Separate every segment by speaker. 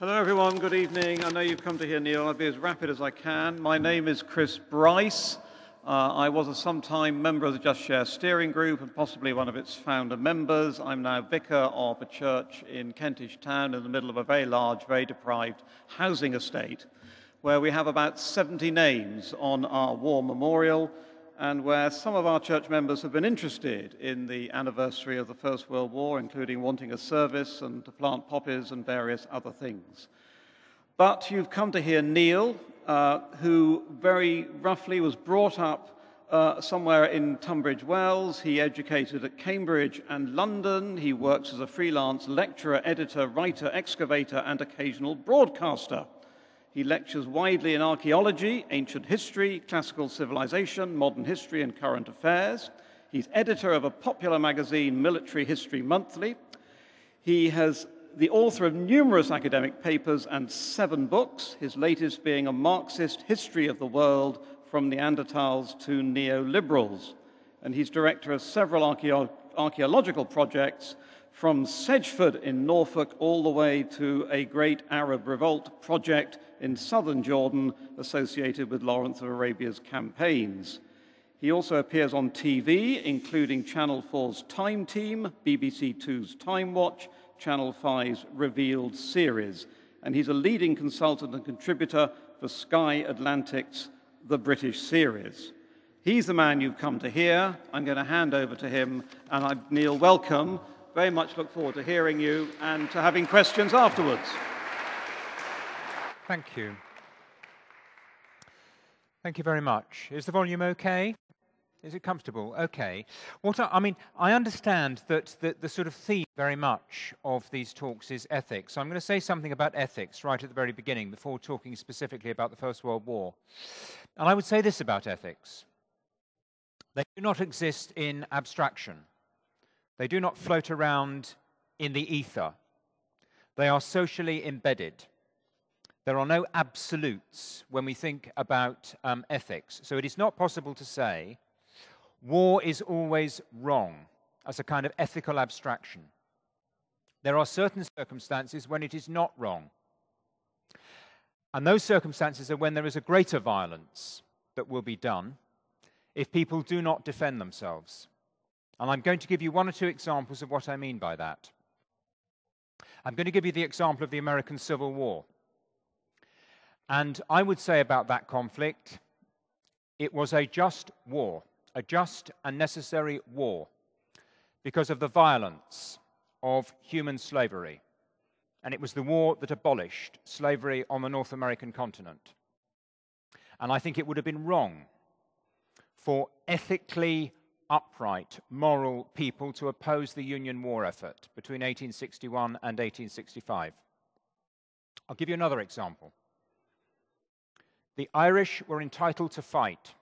Speaker 1: Hello, everyone. Good evening. I know you've come to hear Neil. I'll be as rapid as I can. My name is Chris Brice. Uh, I was a sometime member of the JustShare Steering Group and possibly one of its founder members. I'm now vicar of a church in Kentish Town in the middle of a very large, very deprived housing estate where we have about 70 names on our war memorial and where some of our church members have been interested in the anniversary of the First World War, including wanting a service and to plant poppies and various other things. But you've come to hear Neil, uh, who very roughly was brought up uh, somewhere in Tunbridge Wells. He educated at Cambridge and London. He works as a freelance lecturer, editor, writer, excavator, and occasional broadcaster. He lectures widely in archaeology, ancient history, classical civilization, modern history, and current affairs. He's editor of a popular magazine, Military History Monthly. He has the author of numerous academic papers and seven books, his latest being a Marxist history of the world from Neanderthals to neoliberals. And he's director of several archaeo- archaeological projects from Sedgeford in Norfolk all the way to a great Arab revolt project in southern Jordan associated with Lawrence of Arabia's campaigns. He also appears on TV, including Channel 4's Time Team, BBC 2's Time Watch, Channel 5's Revealed series, and he's a leading consultant and contributor for Sky Atlantic's The British series. He's the man you've come to hear. I'm going to hand over to him, and I, Neil, welcome. Very much look forward to hearing you and to having questions afterwards.
Speaker 2: Thank you. Thank you very much. Is the volume okay? Is it comfortable? Okay. What I, I mean, I understand that the, the, sort of theme very much of these talks is ethics. So I'm going to say something about ethics right at the very beginning before talking specifically about the First World War. And I would say this about ethics they do not exist in abstraction, they do not float around in the ether, they are socially embedded. There are no absolutes when we think about um, ethics. So it is not possible to say war is always wrong as a kind of ethical abstraction. There are certain circumstances when it is not wrong. And those circumstances are when there is a greater violence that will be done if people do not defend themselves. And I'm going to give you one or two examples of what I mean by that. I'm going to give you the example of the American Civil War. And I would say about that conflict, it was a just war, a just and necessary war, because of the violence of human slavery. And it was the war that abolished slavery on the North American continent. And I think it would have been wrong for ethically upright, moral people to oppose the Union war effort between 1861 and 1865. I'll give you another example. The Irish were entitled to fight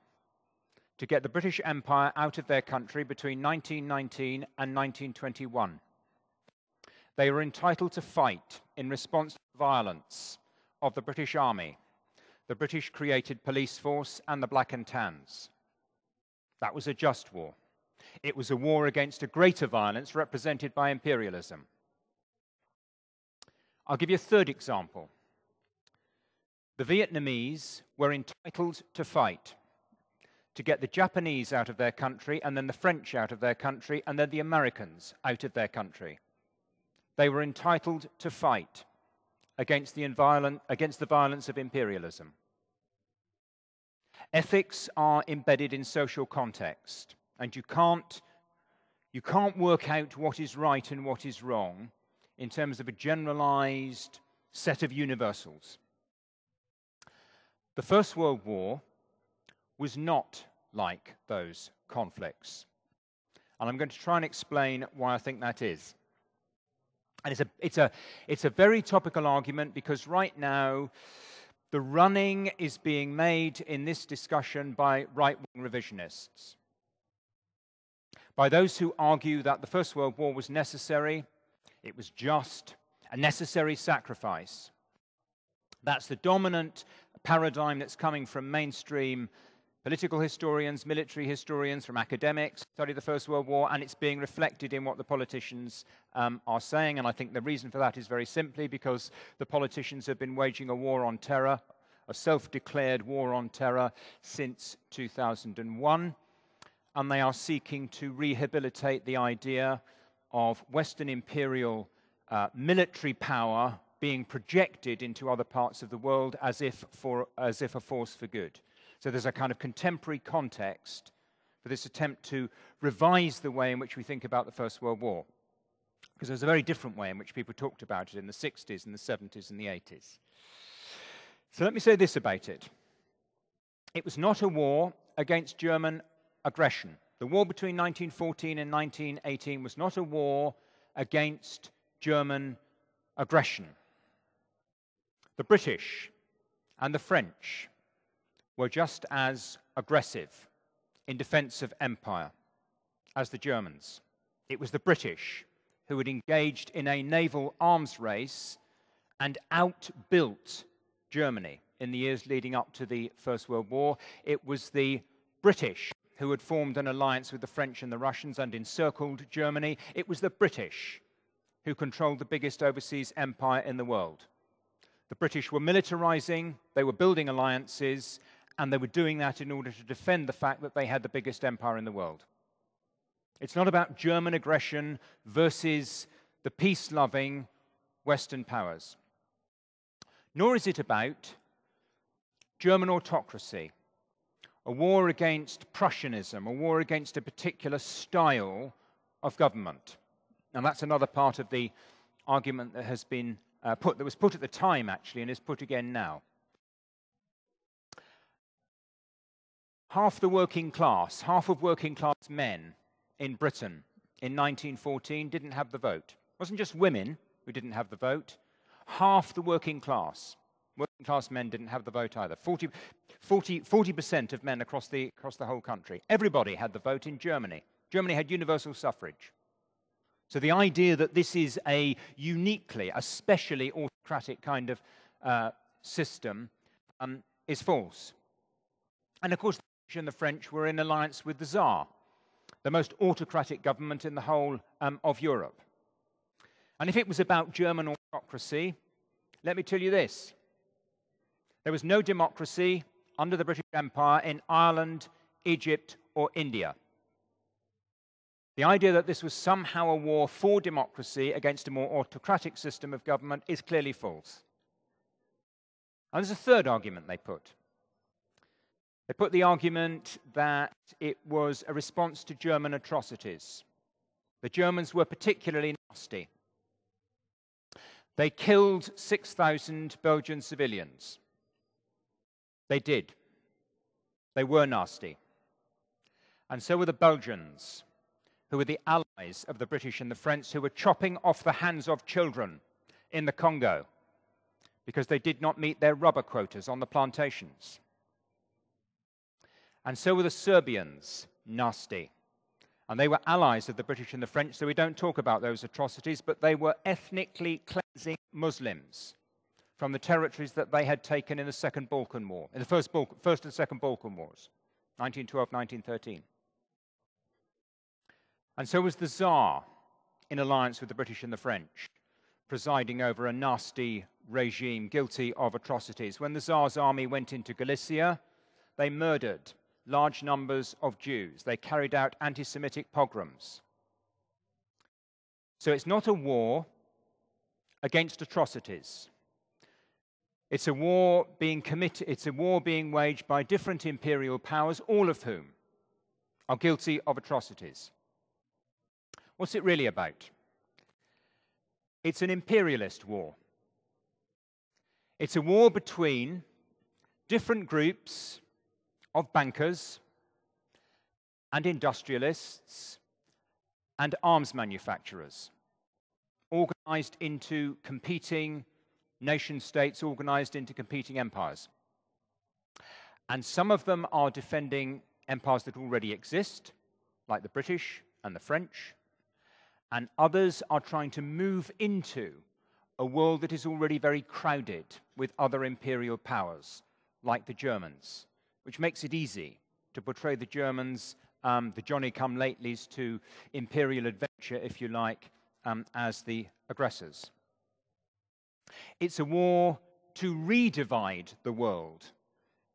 Speaker 2: to get the British Empire out of their country between 1919 and 1921. They were entitled to fight in response to the violence of the British Army, the British created police force, and the Black and Tans. That was a just war. It was a war against a greater violence represented by imperialism. I'll give you a third example. The Vietnamese were entitled to fight to get the Japanese out of their country, and then the French out of their country, and then the Americans out of their country. They were entitled to fight against the, against the violence of imperialism. Ethics are embedded in social context, and you can't, you can't work out what is right and what is wrong in terms of a generalized set of universals. The First World War was not like those conflicts. And I'm going to try and explain why I think that is. And it's a, it's a, it's a very topical argument because right now, the running is being made in this discussion by right wing revisionists. By those who argue that the First World War was necessary, it was just, a necessary sacrifice. That's the dominant paradigm that's coming from mainstream political historians, military historians, from academics study the First World War, and it's being reflected in what the politicians um, are saying. And I think the reason for that is very simply because the politicians have been waging a war on terror, a self declared war on terror, since 2001. And they are seeking to rehabilitate the idea of Western imperial uh, military power being projected into other parts of the world as if, for, as if a force for good. So there's a kind of contemporary context for this attempt to revise the way in which we think about the First World War. Because there's a very different way in which people talked about it in the 60s and the 70s and the 80s. So let me say this about it it was not a war against German aggression. The war between 1914 and 1918 was not a war against German aggression. The British and the French were just as aggressive in defense of empire as the Germans. It was the British who had engaged in a naval arms race and outbuilt Germany in the years leading up to the First World War. It was the British who had formed an alliance with the French and the Russians and encircled Germany. It was the British who controlled the biggest overseas empire in the world. The British were militarizing, they were building alliances, and they were doing that in order to defend the fact that they had the biggest empire in the world. It's not about German aggression versus the peace loving Western powers. Nor is it about German autocracy, a war against Prussianism, a war against a particular style of government. And that's another part of the argument that has been uh, put, that was put at the time actually, and is put again now. half the working class, half of working class men in Britain in 1914 didn't have the vote. It wasn't just women who didn't have the vote, half the working class. Working class men didn't have the vote either. 40, 40, 40% of men across the, across the whole country. Everybody had the vote in Germany. Germany had universal suffrage. So the idea that this is a uniquely, especially autocratic kind of uh, system um, is false. And of course, and the French were in alliance with the Tsar, the most autocratic government in the whole um, of Europe. And if it was about German autocracy, let me tell you this there was no democracy under the British Empire in Ireland, Egypt, or India. The idea that this was somehow a war for democracy against a more autocratic system of government is clearly false. And there's a third argument they put. They put the argument that it was a response to German atrocities. The Germans were particularly nasty. They killed 6,000 Belgian civilians. They did. They were nasty. And so were the Belgians, who were the allies of the British and the French, who were chopping off the hands of children in the Congo because they did not meet their rubber quotas on the plantations. And so were the Serbians nasty. And they were allies of the British and the French, so we don't talk about those atrocities, but they were ethnically cleansing Muslims from the territories that they had taken in the Second Balkan War, in the First, Balkan, first and Second Balkan Wars, 1912 1913. And so was the Tsar in alliance with the British and the French, presiding over a nasty regime guilty of atrocities. When the Tsar's army went into Galicia, they murdered large numbers of Jews. They carried out anti Semitic pogroms. So it's not a war against atrocities. It's a war being committed, it's a war being waged by different imperial powers, all of whom are guilty of atrocities. What's it really about? It's an imperialist war. It's a war between different groups of bankers and industrialists and arms manufacturers, organized into competing nation states, organized into competing empires. And some of them are defending empires that already exist, like the British and the French, and others are trying to move into a world that is already very crowded with other imperial powers, like the Germans which makes it easy to portray the Germans, um, the Johnny come latelys to imperial adventure, if you like, um, as the aggressors. It's a war to redivide the world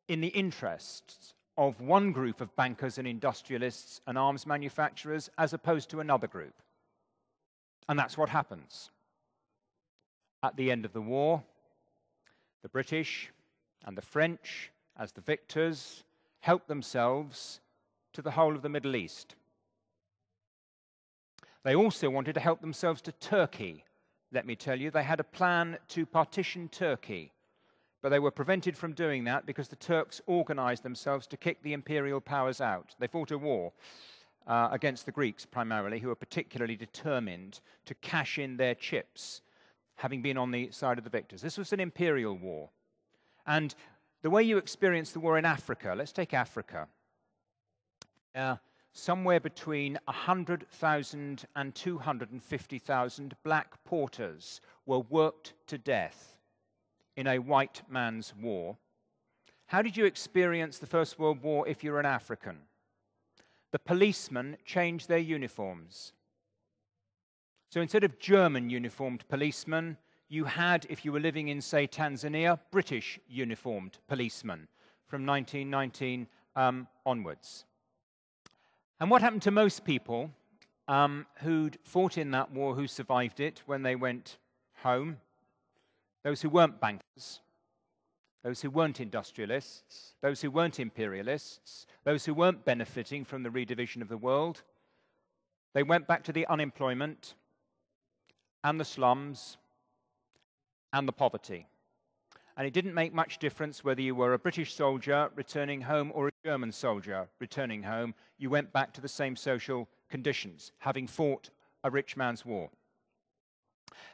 Speaker 2: in the interests of one group of bankers and industrialists and arms manufacturers as opposed to another group. And that's what happens. At the end of the war, the British and the French, as the victors, help themselves to the whole of the Middle East. They also wanted to help themselves to Turkey. Let me tell you, they had a plan to partition Turkey, but they were prevented from doing that because the Turks organized themselves to kick the imperial powers out. They fought a war uh, against the Greeks primarily, who were particularly determined to cash in their chips, having been on the side of the victors. This was an imperial war. And the way you experience the war in Africa, let's take Africa. Uh, somewhere between 100,000 and 250,000 black porters were worked to death in a white man's war. How did you experience the First World War if you're an African? The policemen changed their uniforms. So instead of German uniformed policemen, you had, if you were living in, say, Tanzania, British uniformed policemen from 1919 um, onwards. And what happened to most people um, who'd fought in that war, who survived it when they went home? Those who weren't bankers, those who weren't industrialists, those who weren't imperialists, those who weren't benefiting from the redivision of the world. They went back to the unemployment and the slums and the poverty. And it didn't make much difference whether you were a British soldier returning home or a German soldier returning home. You went back to the same social conditions, having fought a rich man's war.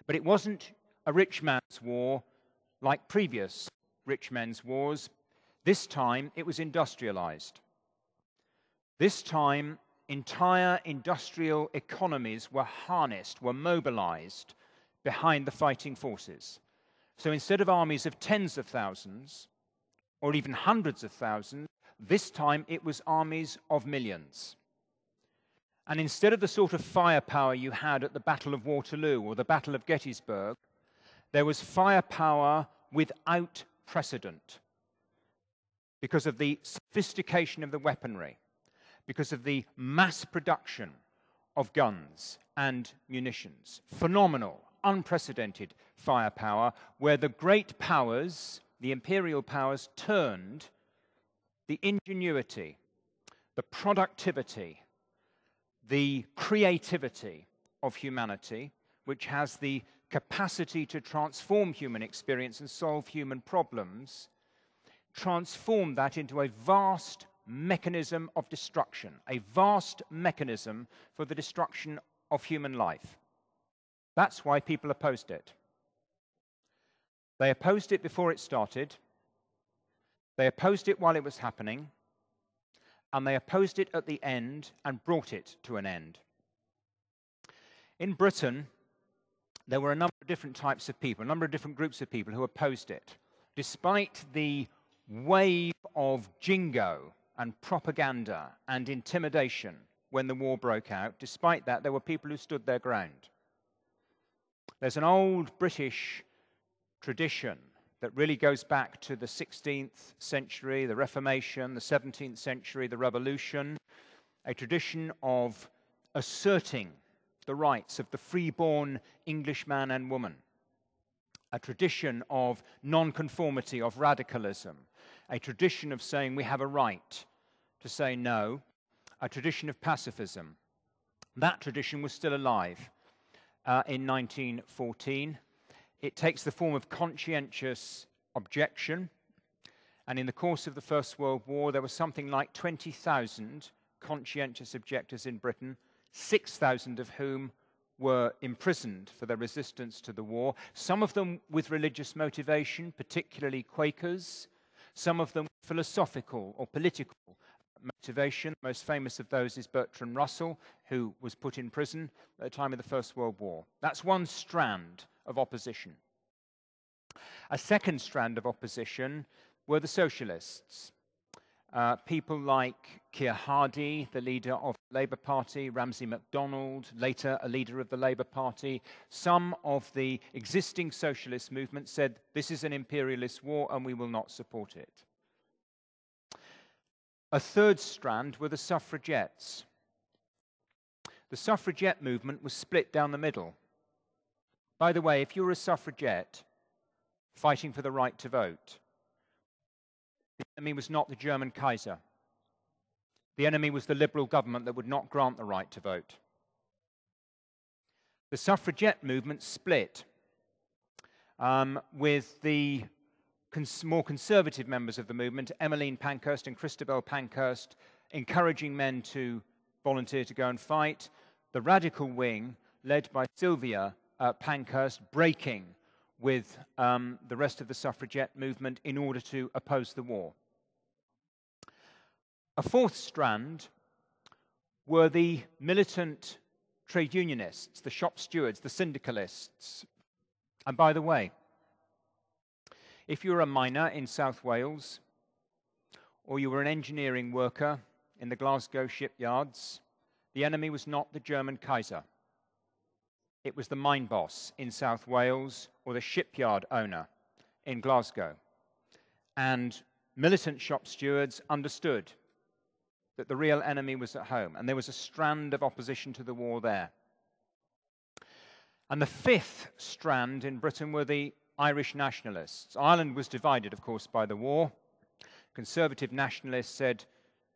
Speaker 2: But it wasn't a rich man's war like previous rich men's wars. This time it was industrialized. This time, entire industrial economies were harnessed, were mobilized behind the fighting forces. So instead of armies of tens of thousands, or even hundreds of thousands, this time it was armies of millions. And instead of the sort of firepower you had at the Battle of Waterloo or the Battle of Gettysburg, there was firepower without precedent because of the sophistication of the weaponry, because of the mass production of guns and munitions. Phenomenal unprecedented firepower where the great powers, the imperial powers, turned the ingenuity, the productivity, the creativity of humanity, which has the capacity to transform human experience and solve human problems, transform that into a vast mechanism of destruction, a vast mechanism for the destruction of human life. That's why people opposed it. They opposed it before it started, they opposed it while it was happening, and they opposed it at the end and brought it to an end. In Britain, there were a number of different types of people, a number of different groups of people who opposed it. Despite the wave of jingo and propaganda and intimidation when the war broke out, despite that, there were people who stood their ground. There's an old British tradition that really goes back to the 16th century, the Reformation, the 17th century, the Revolution, a tradition of asserting the rights of the freeborn Englishman and woman, a tradition of nonconformity, of radicalism, a tradition of saying we have a right to say no, a tradition of pacifism. That tradition was still alive uh, in 1914. It takes the form of conscientious objection. And in the course of the First World War, there were something like 20,000 conscientious objectors in Britain, 6,000 of whom were imprisoned for their resistance to the war, some of them with religious motivation, particularly Quakers, some of them philosophical or political motivation. The most famous of those is Bertrand Russell, who was put in prison at the time of the First World War. That's one strand of opposition. A second strand of opposition were the socialists. uh, people like Keir Hardie, the leader of the Labour Party, Ramsay MacDonald, later a leader of the Labour Party, some of the existing socialist movements said this is an imperialist war and we will not support it. A third strand were the suffragettes. The suffragette movement was split down the middle. By the way, if you were a suffragette fighting for the right to vote, the enemy was not the German Kaiser. The enemy was the liberal government that would not grant the right to vote. The suffragette movement split um, with the cons- more conservative members of the movement, Emmeline Pankhurst and Christabel Pankhurst, encouraging men to volunteer to go and fight. The radical wing, led by Sylvia uh, Pankhurst, breaking with um, the rest of the suffragette movement in order to oppose the war. A fourth strand were the militant trade unionists, the shop stewards, the syndicalists. And by the way, if you were a miner in South Wales, or you were an engineering worker in the Glasgow shipyards, the enemy was not the German Kaiser. It was the mine boss in South Wales or the shipyard owner in Glasgow. And militant shop stewards understood that the real enemy was at home, and there was a strand of opposition to the war there. And the fifth strand in Britain were the Irish nationalists. Ireland was divided, of course, by the war. Conservative nationalists said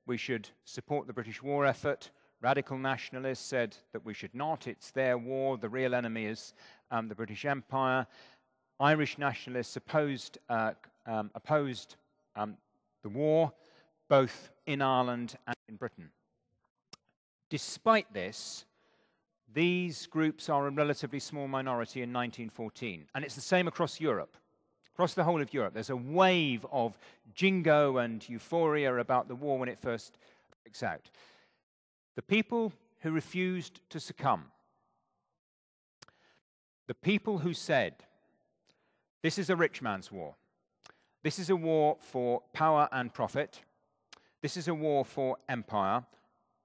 Speaker 2: we should support the British war effort. Radical nationalists said that we should not. It's their war. The real enemy is um, the British Empire. Irish nationalists opposed, uh, um, opposed um, the war, both in Ireland and in Britain. Despite this, these groups are a relatively small minority in 1914, and it's the same across Europe. Across the whole of Europe, there's a wave of jingo and euphoria about the war when it first breaks out. The people who refused to succumb, the people who said, This is a rich man's war, this is a war for power and profit, this is a war for empire,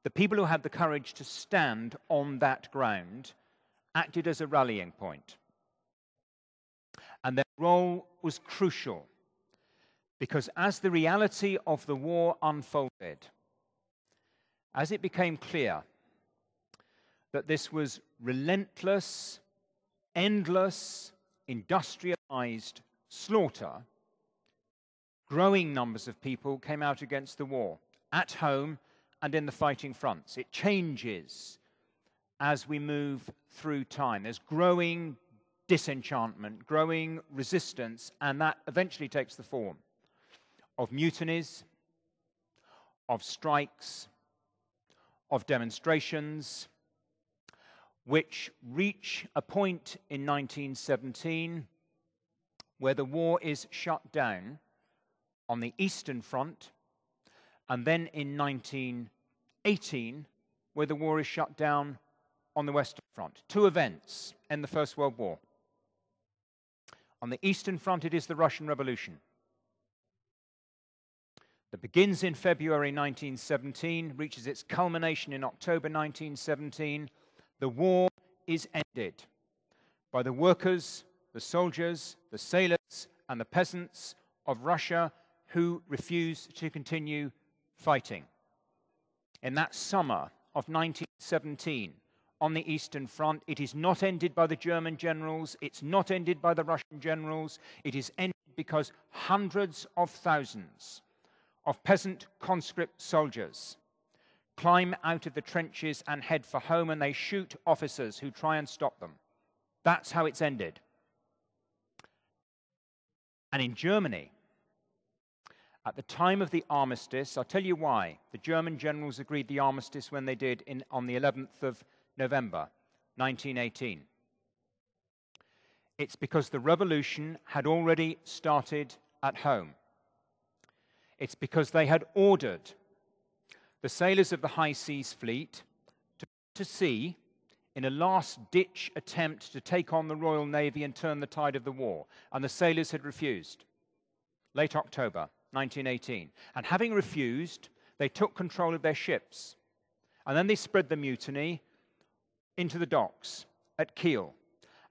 Speaker 2: the people who had the courage to stand on that ground acted as a rallying point. And their role was crucial because as the reality of the war unfolded, as it became clear that this was relentless, endless, industrialized slaughter, growing numbers of people came out against the war at home and in the fighting fronts. It changes as we move through time. There's growing disenchantment, growing resistance, and that eventually takes the form of mutinies, of strikes, of demonstrations, which reach a point in 1917 where the war is shut down on the Eastern Front and then in 1918, where the war is shut down on the Western Front. Two events in the First World War. On the Eastern Front, it is the Russian Revolution that begins in February 1917, reaches its culmination in October 1917. The war is ended by the workers, the soldiers, the sailors, and the peasants of Russia who refuse to continue fighting. In that summer of 1917, on the Eastern Front, it is not ended by the German generals, it's not ended by the Russian generals, it is ended because hundreds of thousands of peasant conscript soldiers climb out of the trenches and head for home and they shoot officers who try and stop them. That's how it's ended. And in Germany, at the time of the armistice, I'll tell you why. The German generals agreed the armistice when they did in, on the 11th of November 1918. It's because the revolution had already started at home. It's because they had ordered the sailors of the High Seas Fleet to, to sea in a last ditch attempt to take on the Royal Navy and turn the tide of the war. And the sailors had refused. Late October 1918. And having refused, they took control of their ships. And then they spread the mutiny into the docks at Kiel.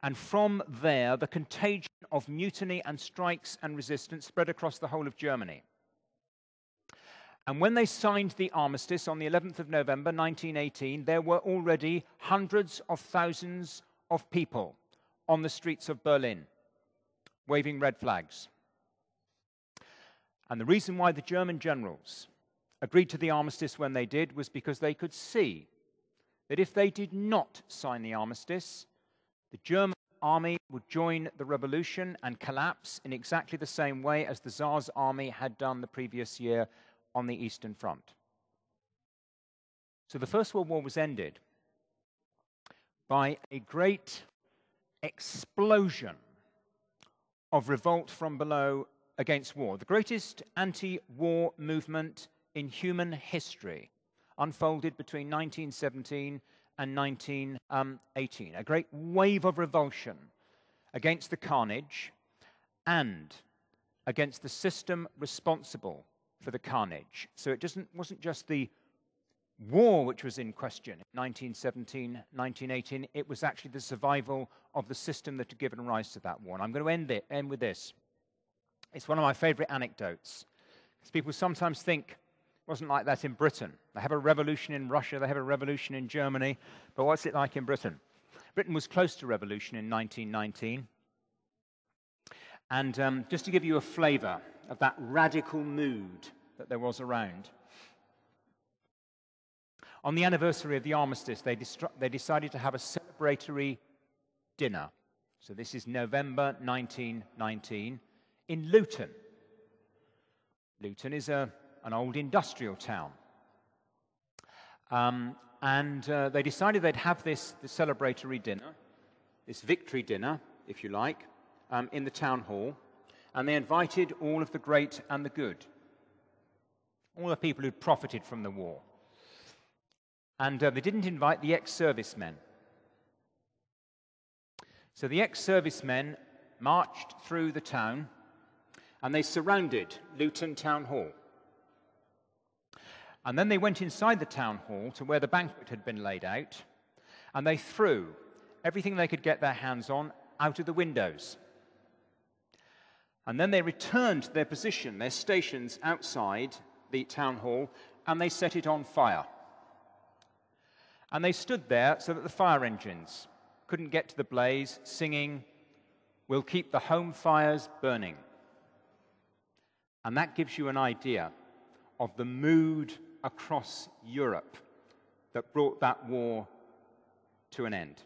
Speaker 2: And from there, the contagion of mutiny and strikes and resistance spread across the whole of Germany. And when they signed the armistice on the 11th of November 1918, there were already hundreds of thousands of people on the streets of Berlin waving red flags. And the reason why the German generals agreed to the armistice when they did was because they could see that if they did not sign the armistice, the German army would join the revolution and collapse in exactly the same way as the Tsar's army had done the previous year on the Eastern Front. So the First World War was ended by a great explosion of revolt from below against war. The greatest anti war movement in human history unfolded between 1917 and 1918. A great wave of revulsion against the carnage and against the system responsible for the carnage. So it wasn't just the war which was in question in 1917, 1918, it was actually the survival of the system that had given rise to that war. And I'm going to end, it, end with this. It's one of my favorite anecdotes. Because people sometimes think it wasn't like that in Britain. They have a revolution in Russia, they have a revolution in Germany, but what's it like in Britain? Britain was close to revolution in 1919. And um, just to give you a flavor of that radical mood that there was around, on the anniversary of the armistice, they, they decided to have a celebratory dinner. So this is November 1919 in Luton. Luton is a, an old industrial town. Um, and uh, they decided they'd have this, this, celebratory dinner, this victory dinner, if you like, um, in the town hall. And they invited all of the great and the good, all the people who'd profited from the war. And uh, they didn't invite the ex servicemen. So the ex servicemen marched through the town and they surrounded Luton Town Hall. And then they went inside the town hall to where the banquet had been laid out and they threw everything they could get their hands on out of the windows. And then they returned to their position, their stations outside the town hall, and they set it on fire. And they stood there so that the fire engines couldn't get to the blaze, singing, We'll keep the home fires burning. And that gives you an idea of the mood across Europe that brought that war to an end.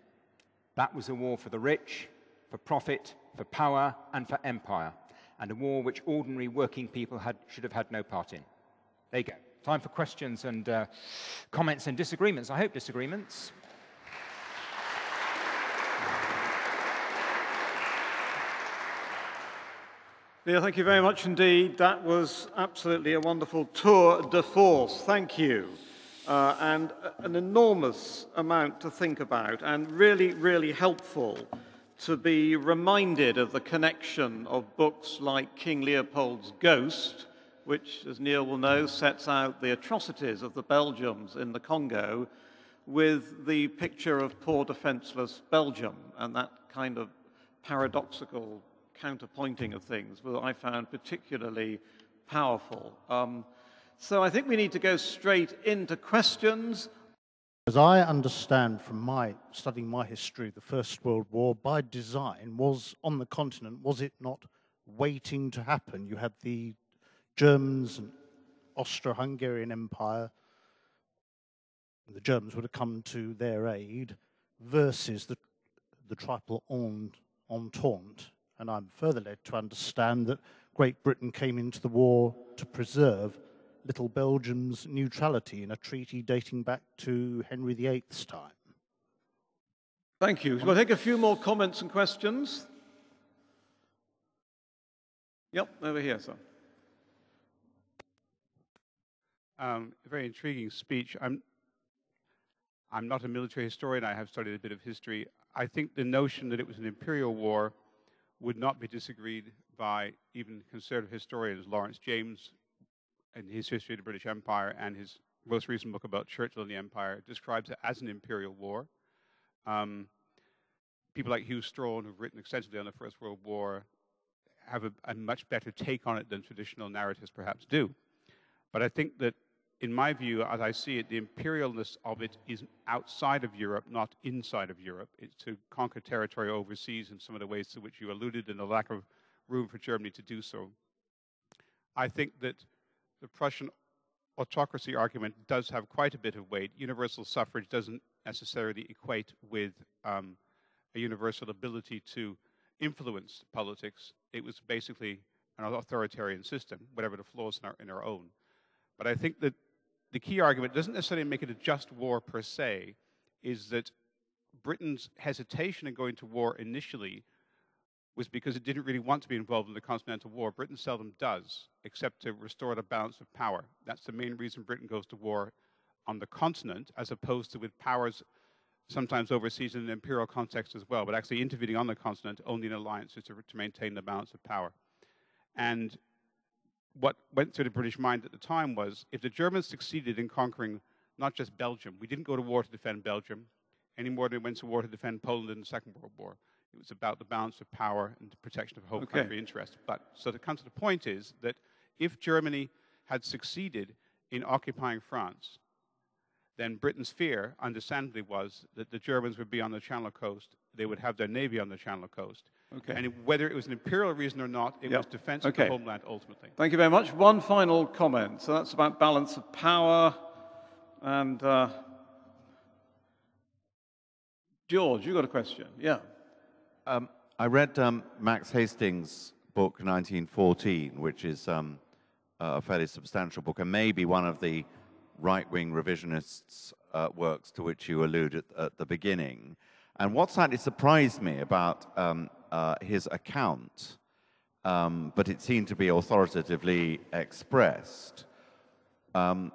Speaker 2: That was a war for the rich, for profit, for power, and for empire, and a war which ordinary working people had, should have had no part in. There you go. Time for questions and uh, comments and disagreements. I hope disagreements.
Speaker 1: Neil, thank you very much indeed. That was absolutely a wonderful tour de force. Thank you. Uh, and an enormous amount to think about, and really, really helpful to be reminded of the connection of books like King Leopold's Ghost which, as Neil will know, sets out the atrocities of the Belgians in the Congo with the picture of poor defenseless Belgium and that kind of paradoxical counterpointing of things that I found particularly powerful. Um, so I think we need to go straight into questions.
Speaker 3: As I understand from my studying my history, the First World War by design was on the continent, was it not waiting to happen? You had the Germans and Austro-Hungarian Empire, the Germans would have come to their aid, versus the, the Triple Entente. And I'm further led to understand that Great Britain came into the war to preserve Little Belgium's neutrality in a treaty dating back to Henry VIII's time.
Speaker 1: Thank you. We'll take a few more comments and questions. Yep, over here, sir.
Speaker 4: Um, a very intriguing speech. I'm, I'm not a military historian. I have studied a bit of history. I think the notion that it was an imperial war would not be disagreed by even conservative historians. Lawrence James, in his History of the British Empire and his most recent book about Churchill and the Empire, describes it as an imperial war. Um, people like Hugh Strachan, who've written extensively on the First World War, have a, a much better take on it than traditional narratives perhaps do. But I think that in my view, as I see it, the imperialness of it is outside of Europe, not inside of Europe. It's to conquer territory overseas in some of the ways to which you alluded and the lack of room for Germany to do so. I think that the Prussian autocracy argument does have quite a bit of weight. Universal suffrage doesn't necessarily equate with um, a universal ability to influence politics. It was basically an authoritarian system, whatever the flaws in our, in our own. But I think that the key argument doesn't necessarily make it a just war per se, is that Britain's hesitation in going to war initially was because it didn't really want to be involved in the Continental War. Britain seldom does, except to restore the balance of power. That's the main reason Britain goes to war on the continent, as opposed to with powers sometimes overseas in an imperial context as well, but actually intervening on the continent only in alliances to, to maintain the balance of power. And what went through the British mind at the time was if the Germans succeeded in conquering not just Belgium, we didn't go to war to defend Belgium any more than we went to war to defend Poland in the Second World War. It was about the balance of power and the protection of home okay. country interest. But so to come to the point is that if Germany had succeeded in occupying France, then Britain's fear, understandably, was that the Germans would be on the Channel coast, they would have their navy on the Channel coast, Okay. And whether it was an imperial reason or not, it yep. was defense okay. of the homeland ultimately.
Speaker 1: Thank you very much. One final comment. So that's about balance of power. And uh, George, you got a question? Yeah.
Speaker 5: Um, I read um, Max Hastings' book, 1914, which is um, a fairly substantial book and maybe one of the right wing revisionists' uh, works to which you allude at, at, the beginning. And what slightly surprised me about um, uh, his account, um, but it seemed to be authoritatively expressed, um,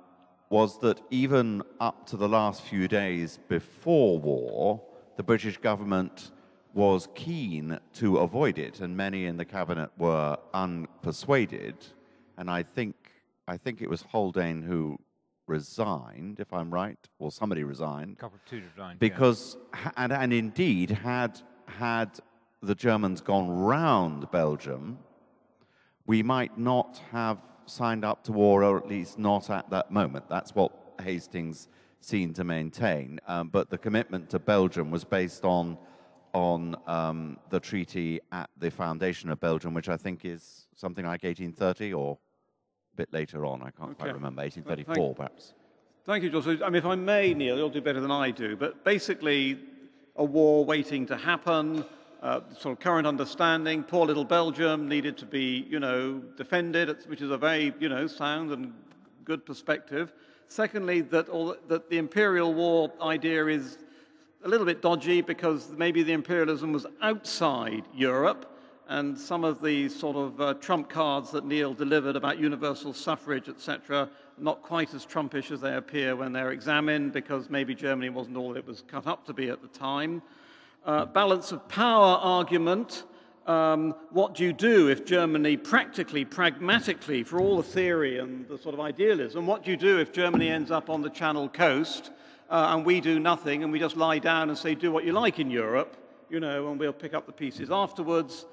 Speaker 5: was that even up to the last few days before war, the British government was keen to avoid it, and many in the cabinet were unpersuaded. And I think, I think it was Haldane who resigned, if I'm right, or somebody resigned.
Speaker 2: A couple of two resigned.
Speaker 5: Because, yeah. and, and indeed, had, had the Germans gone round Belgium, we might not have signed up to war, or at least not at that moment. That's what Hastings seemed to maintain. Um, but the commitment to Belgium was based on on um, the treaty at the foundation of Belgium, which I think is something like 1830 or a bit later on. I can't okay. quite remember, 1834 Thank perhaps.
Speaker 1: Thank you, George. I mean, if I may, Neil, you'll do better than I do. But basically, a war waiting to happen, uh, sort of current understanding. Poor little Belgium needed to be, you know, defended, which is a very, you know, sound and good perspective. Secondly, that, all, that the imperial war idea is a little bit dodgy because maybe the imperialism was outside Europe, and some of the sort of uh, trump cards that Neil delivered about universal suffrage, etc., not quite as Trumpish as they appear when they're examined because maybe Germany wasn't all it was cut up to be at the time uh, balance of power argument. Um, what do you do if Germany practically, pragmatically, for all the theory and the sort of idealism, what do you do if Germany ends up on the Channel coast uh, and we do nothing and we just lie down and say, do what you like in Europe, you know, and we'll pick up the pieces afterwards?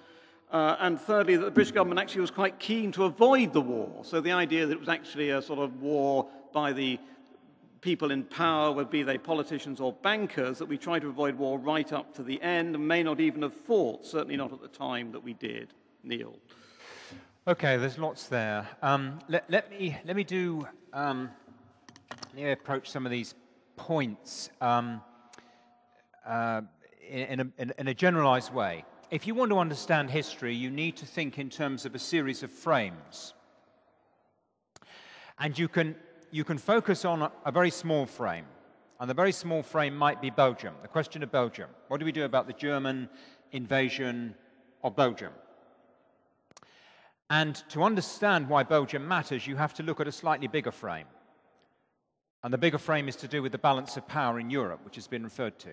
Speaker 1: Uh, and thirdly, that the British government actually was quite keen to avoid the war. So the idea that it was actually a sort of war by the people in power, be they politicians or bankers, that we try to avoid war right up to the end and may not even have fought, certainly not at the time that we did. Neil.
Speaker 2: Okay, there's lots there. Um, let, let, me, let me do, um, let me approach some of these points um, uh, in, a, in, in a generalized way. If you want to understand history, you need to think in terms of a series of frames. And you can you can focus on a, very small frame. And the very small frame might be Belgium, the question of Belgium. What do we do about the German invasion of Belgium? And to understand why Belgium matters, you have to look at a slightly bigger frame. And the bigger frame is to do with the balance of power in Europe, which has been referred to.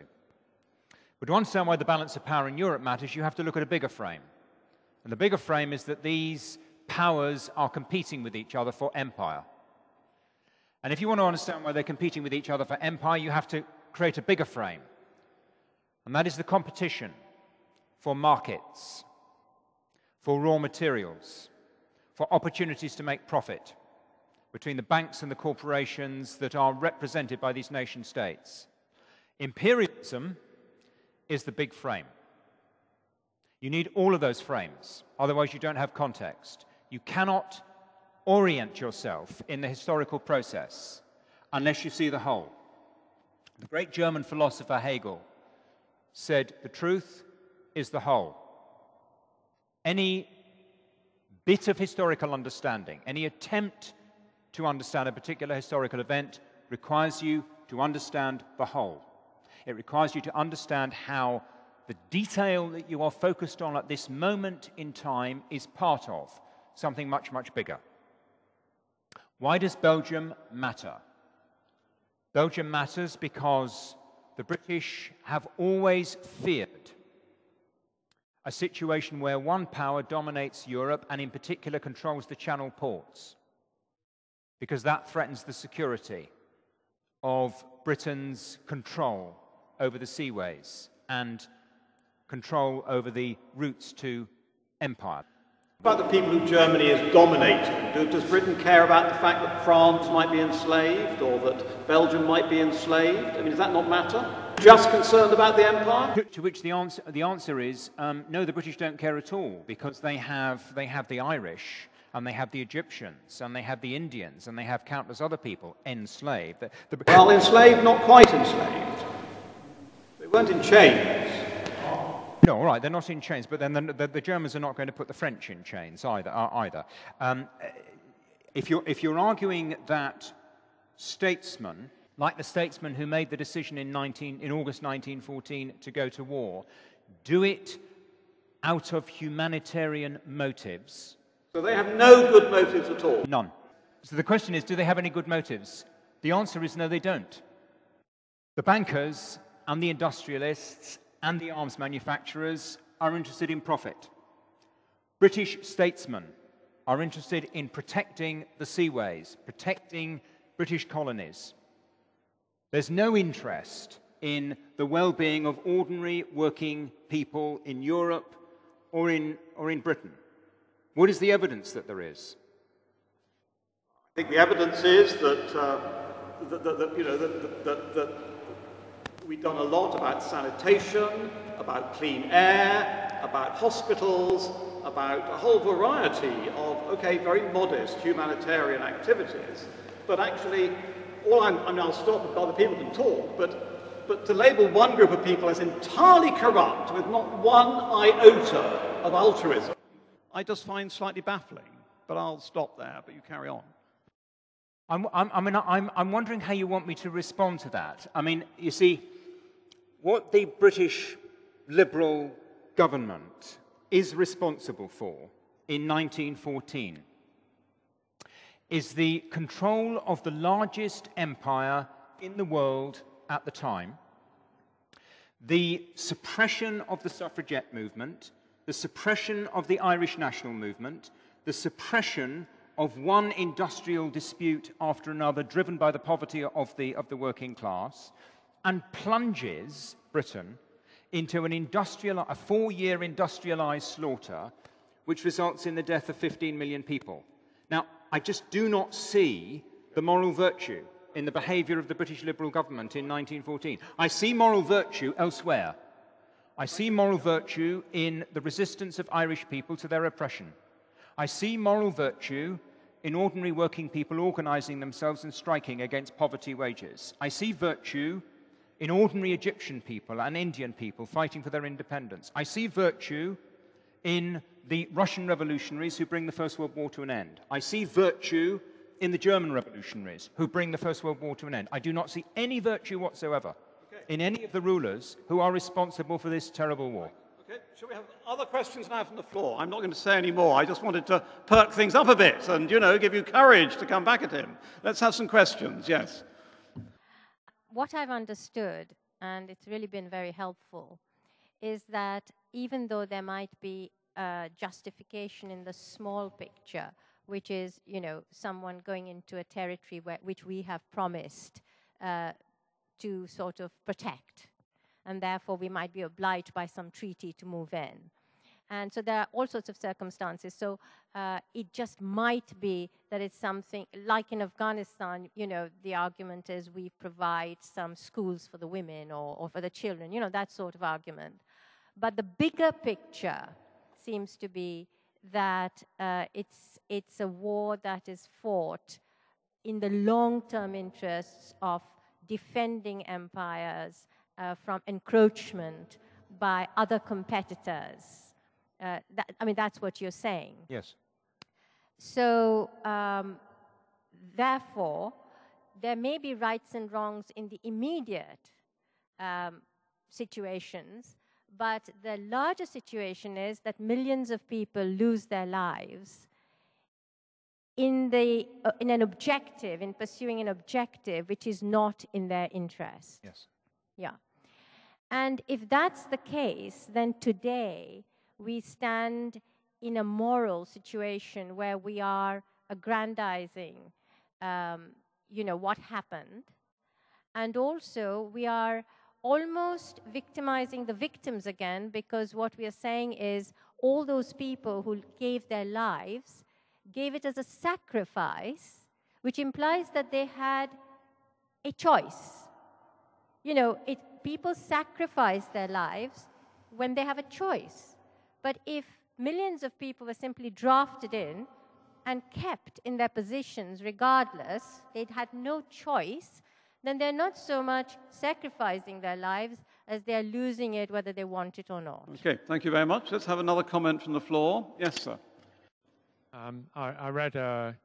Speaker 2: But to understand why the balance of power in Europe matters, you have to look at a bigger frame. And the bigger frame is that these powers are competing with each other for empire. And if you want to understand why they're competing with each other for empire, you have to create a bigger frame. And that is the competition for markets, for raw materials, for opportunities to make profit between the banks and the corporations that are represented by these nation states. Imperialism is the big frame. You need all of those frames, otherwise, you don't have context. You cannot orient yourself in the historical process unless you see the whole. The great German philosopher Hegel said, The truth is the whole. Any bit of historical understanding, any attempt to understand a particular historical event requires you to understand the whole. It requires you to understand how the detail that you are focused on at this moment in time is part of something much, much bigger. Why does Belgium matter? Belgium matters because the British have always feared a situation where one power dominates Europe and, in particular, controls the channel ports, because that threatens the security of Britain's control over the seaways and control over the routes to empire.
Speaker 1: About the people who Germany is dominating, does Britain care about the fact that France might be enslaved or that Belgium might be enslaved? I mean, does that not matter? Just concerned about the empire?
Speaker 2: To, to which the answer, the answer is um, no, the British don't care at all because they have, they have the Irish and they have the Egyptians and they have the Indians and they have countless other people enslaved. The,
Speaker 1: the... Well, enslaved, not quite enslaved. They weren't in chains.
Speaker 2: No, all right, they're not in chains, but then the, the, the Germans are not going to put the French in chains either. Uh, either. Um, if, you're, if you're arguing that statesmen, like the statesmen who made the decision in, 19, in August 1914 to go to war, do it out of humanitarian motives.
Speaker 1: So they have no good motives at all?
Speaker 2: None. So the question is do they have any good motives? The answer is no, they don't. The bankers and the industrialists and the arms manufacturers are interested in profit. British statesmen are interested in protecting the seaways, protecting British colonies. There's no interest in the well being of ordinary working people in Europe or in, or in Britain. What is the evidence that there is?
Speaker 1: I think the evidence is that, uh, that, that, that, you know, that, that, that We've done a lot about sanitation, about clean air, about hospitals, about a whole variety of, okay, very modest humanitarian activities. But actually, all I'm, I mean, I'll stop and other people can talk, but, but to label one group of people as entirely corrupt with not one iota of altruism, I just find slightly baffling. But I'll stop there, but you carry on.
Speaker 2: I'm, I'm, I mean, I'm, I'm wondering how you want me to respond to that. I mean, you see, what the British Liberal government is responsible for in 1914 is the control of the largest empire in the world at the time, the suppression of the suffragette movement, the suppression of the Irish national movement, the suppression of one industrial dispute after another driven by the poverty of the, of the working class, and plunges Britain into an industrial, a four year industrialized slaughter, which results in the death of 15 million people. Now, I just do not see the moral virtue in the behavior of the British Liberal government in 1914. I see moral virtue elsewhere. I see moral virtue in the resistance of Irish people to their oppression. I see moral virtue in ordinary working people organizing themselves and striking against poverty wages. I see virtue in ordinary Egyptian people and Indian people fighting for their independence. I see virtue in the Russian revolutionaries who bring the First World War to an end. I see virtue in the German revolutionaries who bring the First World War to an end. I do not see any virtue whatsoever okay. in any of the rulers who are responsible for this terrible war.
Speaker 1: Okay, shall we have other questions now from the floor? I'm not going to say any more. I just wanted to perk things up a bit and, you know, give you courage to come back at him. Let's have some questions, yes
Speaker 6: what I've understood, and it's really been very helpful, is that even though there might be justification in the small picture, which is, you know, someone going into a territory where, which we have promised uh, to sort of protect. And therefore, we might be obliged by some treaty to move in. And so there are all sorts of circumstances. So uh, it just might be that it's something like in Afghanistan, you know, the argument is we provide some schools for the women or, or for the children, you know, that sort of argument. But the bigger picture seems to be that uh, it's, it's a war that is fought in the long term interests of defending empires uh, from encroachment by other competitors. Uh, that, I mean, that's what you're saying.
Speaker 2: Yes.
Speaker 6: So, um, therefore, there may be rights and wrongs in the immediate um, situations, but the larger situation is that millions of people lose their lives in, the, uh, in an objective, in pursuing an objective which is not in their interest.
Speaker 2: Yes.
Speaker 6: Yeah. And if that's the case, then today we stand in a moral situation where we are aggrandizing, um, you know, what happened. And also we are almost victimizing the victims again because what we are saying is all those people who gave their lives gave it as a sacrifice, which implies that they had a choice. You know, it, people sacrifice their lives when they have a choice. But if millions of people were simply drafted in and kept in their positions regardless, they'd had no choice, then they're not so much sacrificing their lives as they're losing it whether they want it or not.
Speaker 1: Okay, thank you very much. Let's have another comment from the floor. Yes, sir.
Speaker 7: Um, I, I, read a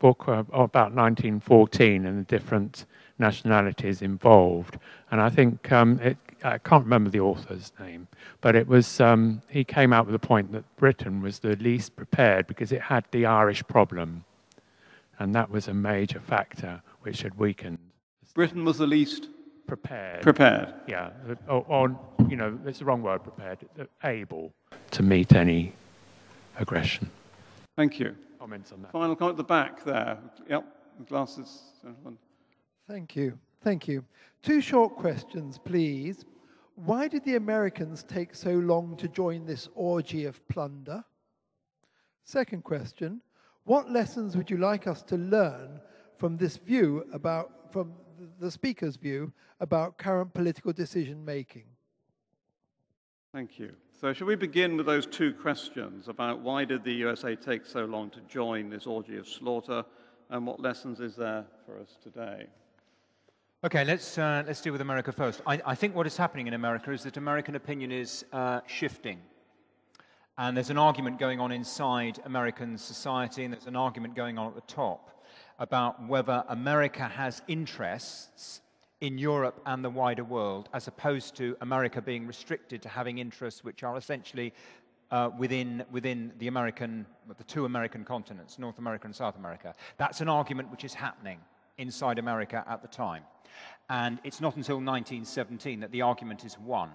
Speaker 7: book about 1914 and the different nationalities involved, and I think um, it, I can't remember the author's name, but it was um, he came out with the point that Britain was the least prepared because it had the Irish problem, and that was a major factor which had weakened.
Speaker 1: Britain was the least
Speaker 7: prepared.
Speaker 1: Prepared.
Speaker 7: Yeah, or, or you know, it's the wrong word. Prepared, able to meet any aggression.
Speaker 1: Thank you.
Speaker 7: Comments on that.
Speaker 1: Final comment at the back there. Yep, glasses.
Speaker 8: Thank you. Thank you. Two short questions, please. Why did the Americans take so long to join this orgy of plunder? Second question What lessons would you like us to learn from this view about, from the speaker's view, about current political decision making?
Speaker 1: Thank you. So, should we begin with those two questions about why did the USA take so long to join this orgy of slaughter, and what lessons is there for us today?
Speaker 2: Okay, let's, uh, let's deal with America first. I, I, think what is happening in America is that American opinion is uh, shifting. And there's an argument going on inside American society, and there's an argument going on at the top about whether America has interests in Europe and the wider world, as opposed to America being restricted to having interests which are essentially uh, within, within the American, the two American continents, North America and South America. That's an argument which is happening inside America at the time. And it's not until 1917 that the argument is won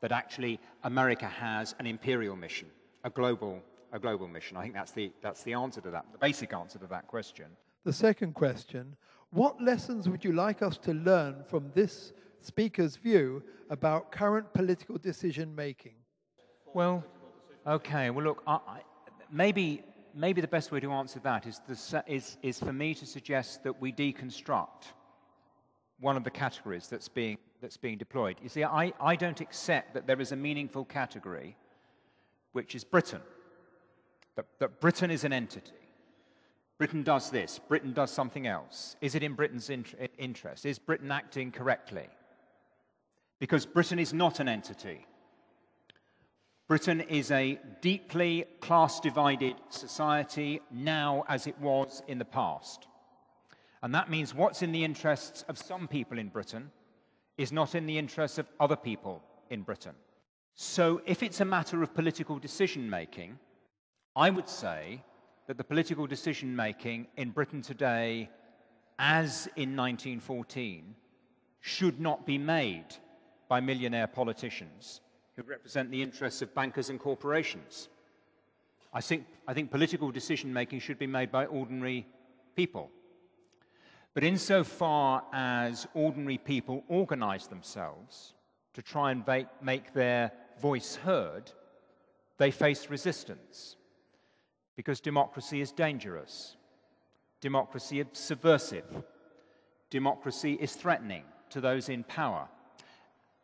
Speaker 2: that actually America has an imperial mission, a global, a global mission. I think that's the, that's the answer to that, the basic answer to that question.
Speaker 8: The second question what lessons would you like us to learn from this speaker's view about current political decision making?
Speaker 2: Well, okay. Well, look, I, I, maybe maybe the best way to answer that is, the, is, is for me to suggest that we deconstruct one of the categories that's being, that's being deployed. You see, I, I don't accept that there is a meaningful category, which is Britain, that, that Britain is an entity. Britain does this, Britain does something else. Is it in Britain's interest? Is Britain acting correctly? Because Britain is not an entity. Britain is a deeply class divided society now as it was in the past. And that means what's in the interests of some people in Britain is not in the interests of other people in Britain. So if it's a matter of political decision making, I would say that the political decision making in Britain today, as in 1914, should not be made by millionaire politicians. who represent the interests of bankers and corporations. I think, I think political decision making should be made by ordinary people. But insofar as ordinary people organize themselves to try and make their voice heard, they face resistance because democracy is dangerous. Democracy is subversive. Democracy is threatening to those in power.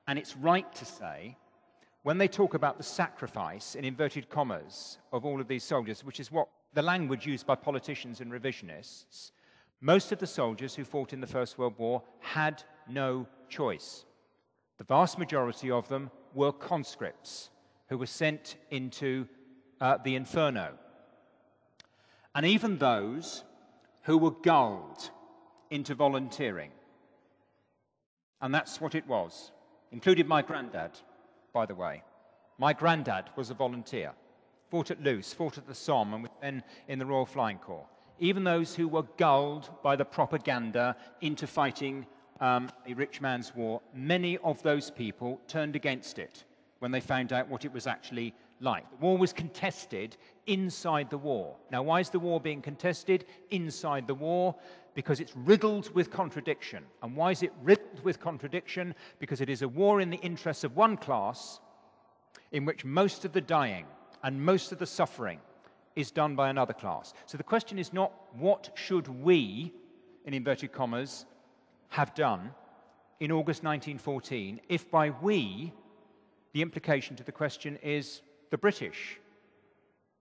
Speaker 2: And it's right to say, when they talk about the sacrifice, in inverted commas, of all of these soldiers, which is what the language used by politicians and revisionists, most of the soldiers who fought in the First World War had no choice. The vast majority of them were conscripts who were sent into uh, the inferno. And even those who were gulled into volunteering. And that's what it was, included my granddad, by the way. My granddad was a volunteer, fought at Loos, fought at the Somme, and was then in the Royal Flying Corps. Even those who were gulled by the propaganda into fighting um, a rich man's war, many of those people turned against it when they found out what it was actually like. The war was contested inside the war. Now, why is the war being contested inside the war? Because it's riddled with contradiction. And why is it riddled with contradiction? Because it is a war in the interests of one class in which most of the dying and most of the suffering is done by another class. So the question is not what should we, in inverted commas, have done in August 1914, if by we, the implication to the question is the British.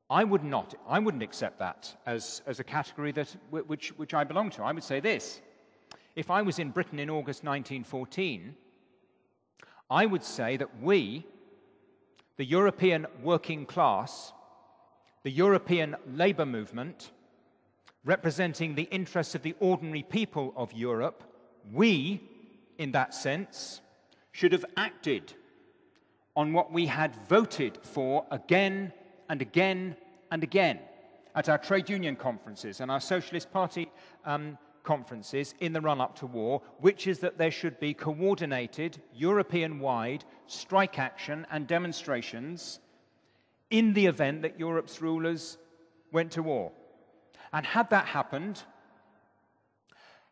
Speaker 2: I would not, I wouldn't accept that as, as a category that, which, which I belong to. I would say this. If I was in Britain in August 1914, I would say that we, the European working class, the European labour movement, representing the interests of the ordinary people of Europe, we, in that sense, should have acted on what we had voted for again and again and again at our trade union conferences and our Socialist Party um, conferences in the run up to war, which is that there should be coordinated, European wide strike action and demonstrations in the event that Europe's rulers went to war. And had that happened,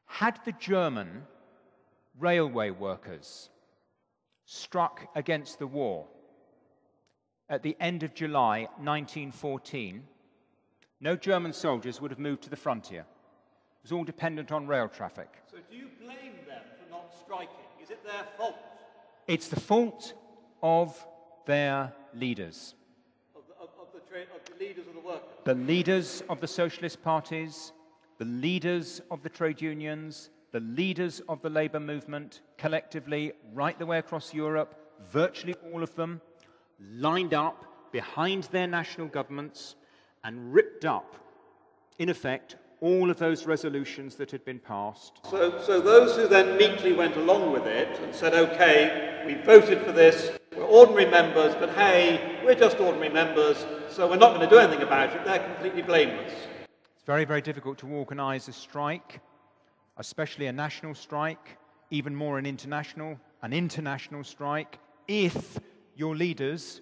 Speaker 2: had the German railway workers struck against the war at the end of July 1914, no German soldiers would have moved to the frontier. It was all dependent on rail traffic.
Speaker 1: So, do you blame them for not striking? Is it their fault?
Speaker 2: It's the fault of their leaders.
Speaker 1: Of the, of, of the, of the leaders of the workers?
Speaker 2: The leaders of the socialist parties, the leaders of the trade unions, the leaders of the labour movement collectively, right the way across Europe, virtually all of them, lined up behind their national governments and ripped up, in effect, all of those resolutions that had been passed.
Speaker 1: So, so those who then meekly went along with it and said, okay, we voted for this, we're ordinary members, but hey, we're just ordinary members, so we're not going to do anything about it, they're completely blameless.
Speaker 2: It's very, very difficult to organise a strike especially a national strike, even more an international, an international strike, if your leaders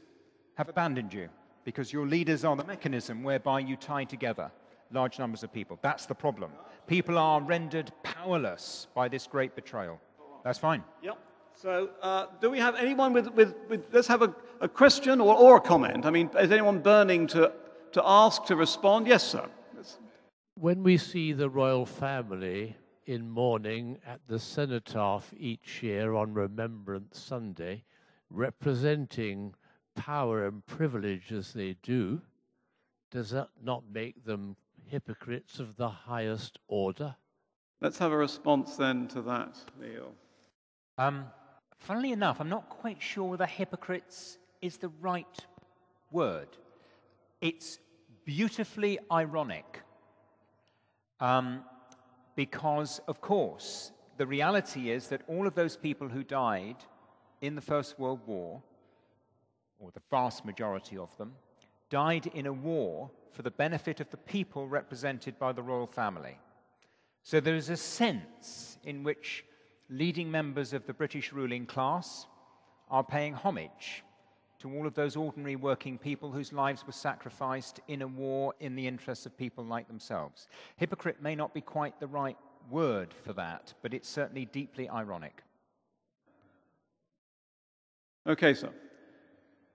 Speaker 2: have abandoned you, because your leaders are the mechanism whereby you tie together large numbers of people. That's the problem. People are rendered powerless by this great betrayal. That's fine.
Speaker 1: Yep. So, uh, do we have anyone with, with, with let's have a, a question or, or a comment? I mean, is anyone burning to, to ask, to respond? Yes, sir.
Speaker 9: When we see the royal family in mourning at the cenotaph each year on Remembrance Sunday, representing power and privilege as they do, does that not make them hypocrites of the highest order?
Speaker 1: Let's have a response then to that, Neil.
Speaker 2: Um, funnily enough, I'm not quite sure whether hypocrites is the right word. It's beautifully ironic. Um, because, of course, the reality is that all of those people who died in the First World War, or the vast majority of them, died in a war for the benefit of the people represented by the royal family. So there is a sense in which leading members of the British ruling class are paying homage to all of those ordinary working people whose lives were sacrificed in a war in the interests of people like themselves. Hypocrite may not be quite the right word for that, but it's certainly deeply ironic.
Speaker 1: Okay, sir.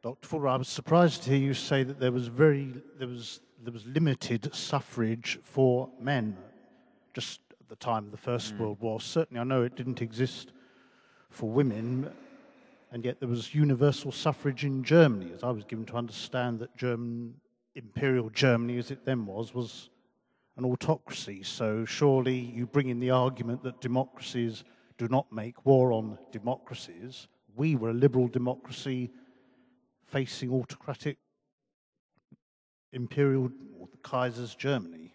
Speaker 3: Dr. Faulkner, I was surprised to hear you say that there was very there was there was limited suffrage for men just at the time of the First mm. World War. Certainly, I know it didn't exist for women, and yet there was universal suffrage in Germany, as I was given to understand that German imperial Germany, as it then was, was an autocracy. So surely you bring in the argument that democracies do not make war on democracies. We were a liberal democracy facing autocratic imperial or the Kaiser's Germany.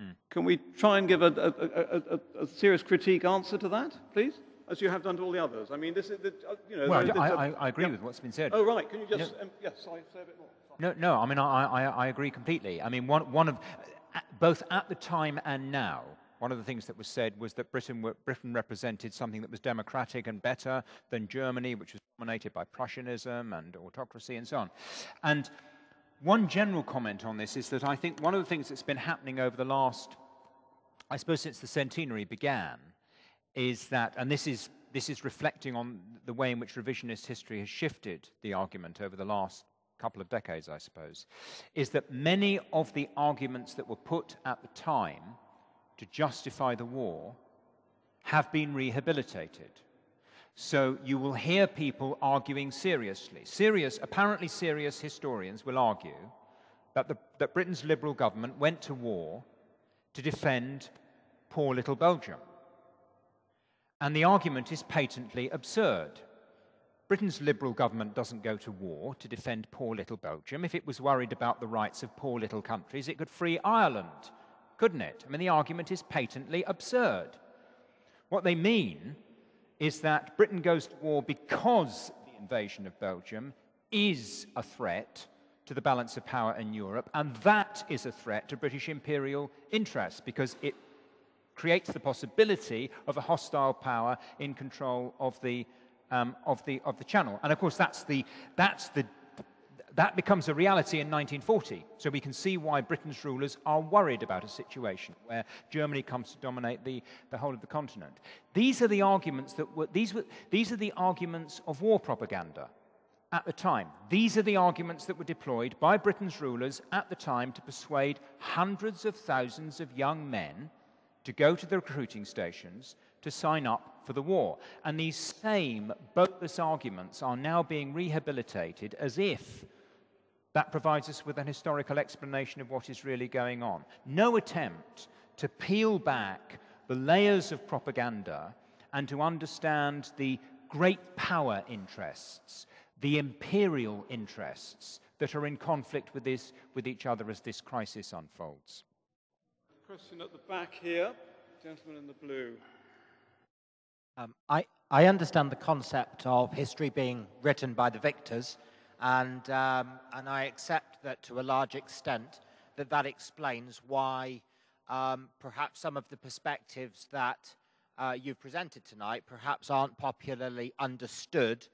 Speaker 1: Hmm. Can we try and give a, a, a, a, serious critique answer to that, please? As you have done to all the others. I mean, this is, the, uh, you know.
Speaker 2: Well, I, I, I, agree yeah. with what's been said.
Speaker 1: Oh, right. Can you just, um, yes, sorry, say a bit more.
Speaker 2: No, no, I mean, I, I, I agree completely. I mean, one, one of, both at the time and now, one of the things that was said was that Britain, were, Britain represented something that was democratic and better than Germany, which was dominated by Prussianism and autocracy and so on. And one general comment on this is that I think one of the things that's been happening over the last, I suppose, since the centenary began, is that, and this is, this is reflecting on the way in which revisionist history has shifted the argument over the last couple of decades, I suppose, is that many of the arguments that were put at the time to justify the war have been rehabilitated. So you will hear people arguing seriously. Serious, apparently serious historians will argue that, the, that Britain's Liberal government went to war to defend poor little Belgium. And the argument is patently absurd. Britain's Liberal government doesn't go to war to defend poor little Belgium. If it was worried about the rights of poor little countries, it could free Ireland, couldn't it? I mean, the argument is patently absurd. What they mean is that Britain goes to war because the invasion of Belgium is a threat to the balance of power in Europe, and that is a threat to British imperial interests because it creates the possibility of a hostile power in control of the um, of, the, of the channel. And of course, that's the, that's the, that becomes a reality in 1940. So we can see why Britain's rulers are worried about a situation where Germany comes to dominate the, the whole of the continent. These are the arguments that were, these, were, these are the arguments of war propaganda at the time. These are the arguments that were deployed by Britain's rulers at the time to persuade hundreds of thousands of young men to go to the recruiting stations to sign up for the war. And these same bogus arguments are now being rehabilitated as if that provides us with an historical explanation of what is really going on. No attempt to peel back the layers of propaganda and to understand the great power interests, the imperial interests that are in conflict with, this, with each other as this crisis unfolds.
Speaker 1: Question at the back here, gentleman in the blue.
Speaker 10: Um, I, I understand the concept of history being written by the victors, and, um, and I accept that to a large extent that that explains why um, perhaps some of the perspectives that uh, you've presented tonight perhaps aren't popularly understood.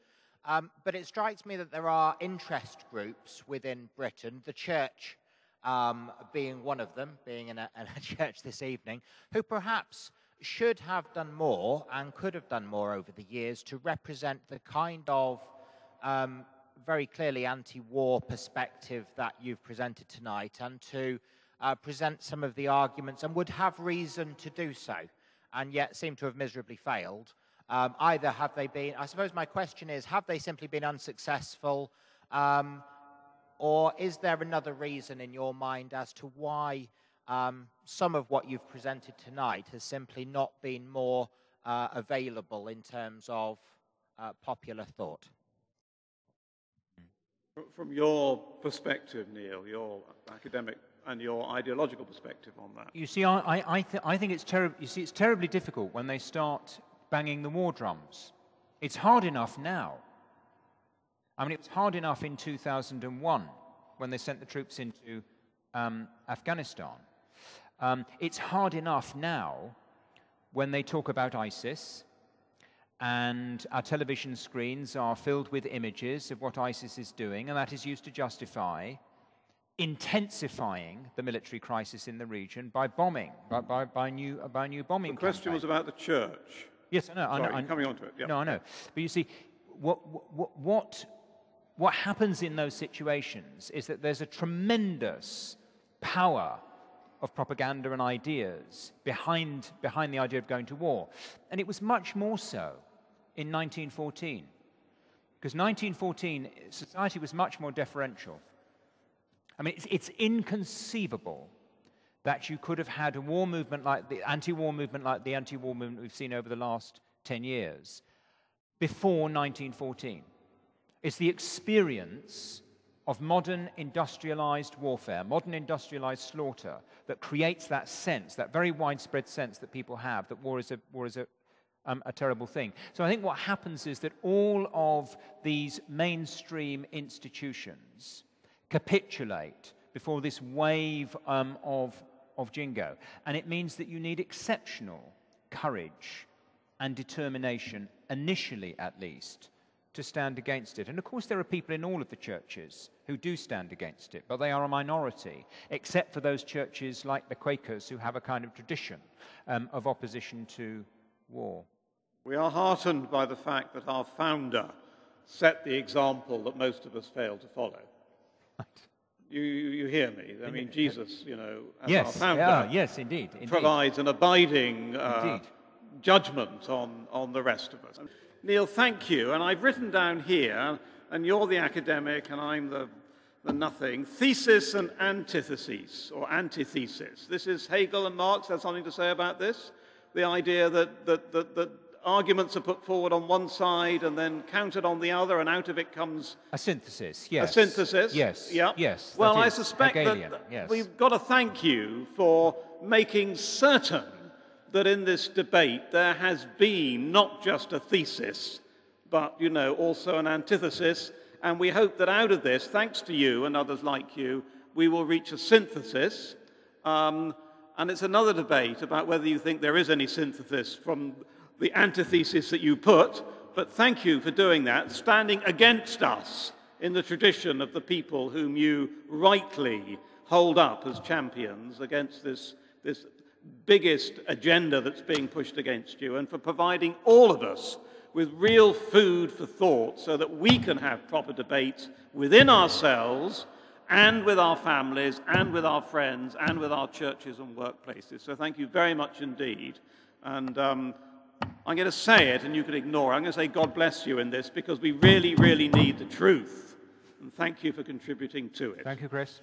Speaker 10: Um, but it strikes me that there are interest groups within Britain, the church um, being one of them, being in a, in a church this evening, who perhaps should have done more and could have done more over the years to represent the kind of um, very clearly anti war perspective that you've presented tonight and to uh, present some of the arguments and would have reason to do so and yet seem to have miserably failed. Um, either have they been, I suppose my question is, have they simply been unsuccessful? Um, or is there another reason in your mind as to why um, some of what you've presented tonight has simply not been more uh, available in terms of uh, popular thought.
Speaker 1: From your perspective, Neil, your academic and your ideological perspective on that.
Speaker 2: You see, I, I, th- I think it's, terri- you see, it's terribly difficult when they start banging the war drums. It's hard enough now. I mean, it was hard enough in 2001 when they sent the troops into um, Afghanistan. Um, it's hard enough now when they talk about ISIS and our television screens are filled with images of what ISIS is doing, and that is used to justify intensifying the military crisis in the region by bombing, by, by, by new, by new bombing.
Speaker 1: The question
Speaker 2: campaign.
Speaker 1: was about the church.
Speaker 2: Yes, I know. I
Speaker 1: Sorry,
Speaker 2: know, I,
Speaker 1: coming on to it. Yeah.
Speaker 2: No, I know. But you see, what, what, what, what happens in those situations is that there's a tremendous power of propaganda and ideas behind, behind the idea of going to war. And it was much more so in 1914. Because 1914, society was much more deferential. I mean, it's, it's inconceivable that you could have had a war movement like the anti war movement, like the anti war movement we've seen over the last 10 years, before 1914. It's the experience of modern industrialized warfare, modern industrialized slaughter, that creates that sense, that very widespread sense that people have that war is a, war is a, um, a terrible thing. So I think what happens is that all of these mainstream institutions capitulate before this wave um, of, of jingo. And it means that you need exceptional courage and determination, initially at least, to stand against it. And of course, there are people in all of the churches who do stand against it, but they are a minority, except for those churches like the Quakers who have a kind of tradition um, of opposition to war.
Speaker 1: We are heartened by the fact that our founder set the example that most of us fail to follow. You, you, you hear me? I mean, Jesus, you know, as
Speaker 2: yes,
Speaker 1: our founder,
Speaker 2: yeah, yes, indeed, indeed.
Speaker 1: provides an abiding uh, judgment on, on the rest of us. Neil, thank you. And I've written down here, and you're the academic, and I'm the, the nothing thesis and antithesis, or antithesis. This is Hegel and Marx have something to say about this. The idea that, that, that, that arguments are put forward on one side and then countered on the other, and out of it comes
Speaker 2: A synthesis, yes.
Speaker 1: a synthesis.
Speaker 2: Yes,
Speaker 1: Yeah.
Speaker 2: yes.
Speaker 1: Well, I suspect
Speaker 2: Hegelian,
Speaker 1: that
Speaker 2: yes.
Speaker 1: we've got to thank you for making certain that in this debate there has been not just a thesis, but you know also an antithesis. And we hope that out of this, thanks to you and others like you, we will reach a synthesis. Um, and it's another debate about whether you think there is any synthesis from the antithesis that you put. But thank you for doing that, standing against us in the tradition of the people whom you rightly hold up as champions against this, this biggest agenda that's being pushed against you, and for providing all of us with real food for thought so that we can have proper debates within ourselves and with our families and with our friends and with our churches and workplaces. So thank you very much indeed. And um, I'm going to say it and you can ignore it. I'm going to say God bless you in this because we really, really need the truth. And thank you for contributing to it.
Speaker 2: Thank you, Chris.